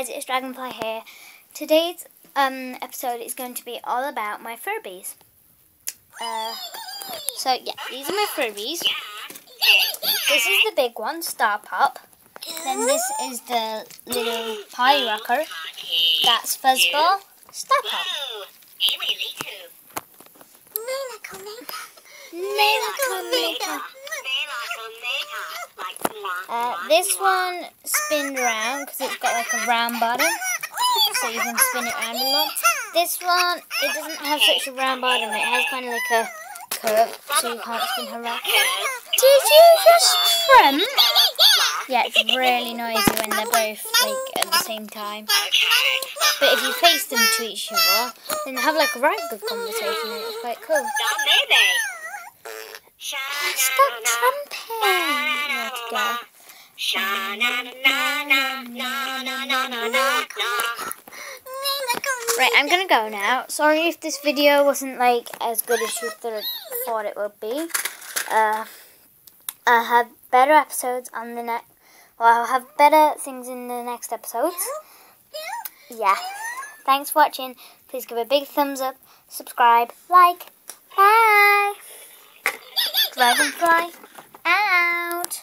guys, it's Dragonfly here. Today's um, episode is going to be all about my Furbies. Uh, so yeah, these are my Furbies. This is the big one, Star Pop. Then this is the little Party Rocker. That's Fuzzbo, Star Pop. Uh, this one spins around because it's got like a round bottom, so you can spin it around a lot. This one, it doesn't have such a round bottom. It has kind of like a curve, so you can't spin her around. Did you just trim? Yeah, it's really noisy when they're both like at the same time. But if you face them to each other, then they have like a right good conversation and it's quite cool. Stop Right, I'm gonna go now. Sorry if this video wasn't like as good as you thought it would be. Uh, I'll have better episodes on the next. Well, I'll have better things in the next episodes. Yeah. Thanks for watching. Please give a big thumbs up, subscribe, like. Bye. Dragonfly out.